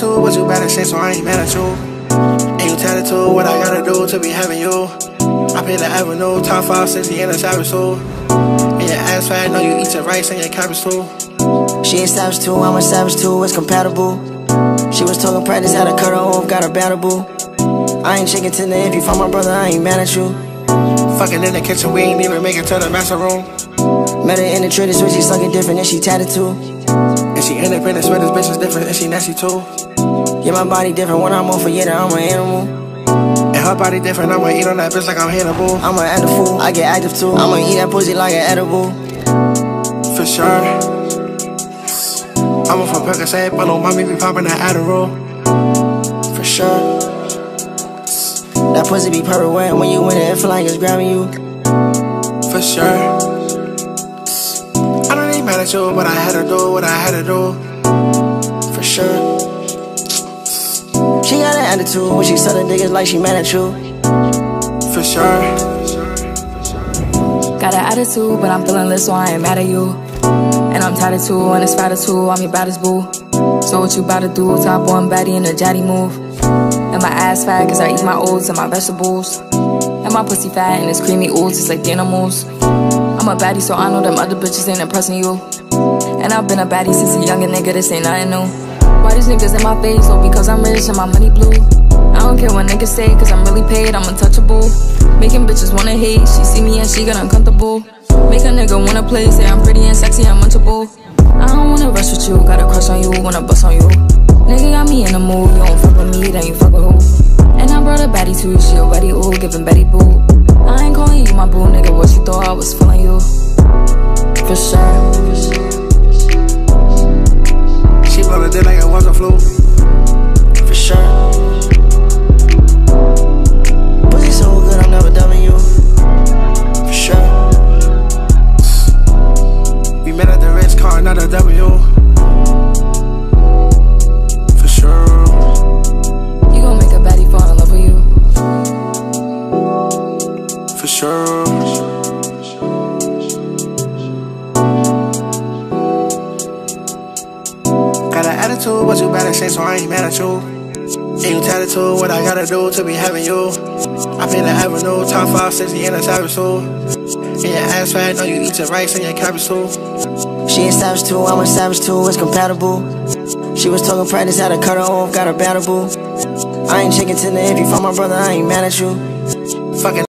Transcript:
bad shit, so I ain't mad at you. And you tattoo what I gotta do to be having you. I pay the avenue, top 5, 60 in a savage too. And your ass fat, know you eat your rice and your cabbage too. She a savage too, I'm a savage too, it's compatible. She was talking practice, had to cut her off, got her boo. I ain't chicken tender, if you find my brother, I ain't mad at you. Fucking in the kitchen, we ain't even make it to the master room. Met her in the trader switch, she sucking different and she tatted too. She independent, swear this bitch is different and she nasty too. Yeah, my body different when I'm off yeah, I'm an animal. And her body different, I'ma eat on that bitch like I'm Hannibal. I'ma act fool, I get active too. I'ma eat that pussy like an edible. For sure. I'm off a for Percocet, but no mommy be popping that Adderall. For sure. That pussy be wet when you in it, it feel like it's grabbing you. At but I had to do what I had to do. For sure. She got an attitude when she the niggas like she mad at you. For sure. Got an attitude, but I'm feeling lit, so I ain't mad at you. And I'm tired of two, and it's fat too. I'm your baddest boo. So what you about to do? Top one baddie in a jatty move. And my ass fat, cause I eat my oats and my vegetables. And my pussy fat, and it's creamy ooze, it's like animals. I'm a baddie, so I know them other bitches ain't impressing you. And I've been a baddie since a younger nigga, this ain't nothing new. Why these niggas in my face? Oh, because I'm rich and my money blue. I don't care what niggas say, cause I'm really paid, I'm untouchable. Making bitches wanna hate, she see me and she get uncomfortable. Make a nigga wanna play, say I'm pretty and sexy, I'm munchable. I don't wanna rush with you, got a crush on you, wanna bust on you. Nigga got me in the mood, you don't fuck with me, then you fuck with who? And I brought a baddie too, she already ooh, giving Betty boo. Calling you my boo, nigga, what you thought I was feeling you? For sure. She the dick like it was a flu. For sure. Pussy so good, I'm never dubbing you. For sure. We met at the Ritz car, not a W. attitude, but you better say so I ain't mad at you. And you tattoo what I gotta do to be having you. I pay the avenue, top 5, 60 in a savage too. And your ass fat, know you eat your rice and your cabbage too. She a savage too, I'm a savage too, it's compatible. She was talking practice, had to cut her off, got her battable. I ain't chicken tender, if you find my brother, I ain't mad at you. Fucking